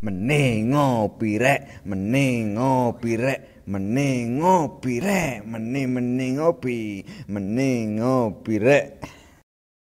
Mening ngopi rek, mening ngopi rek, mening ngopi rek, mening mening ngopi, mening ngopi rek.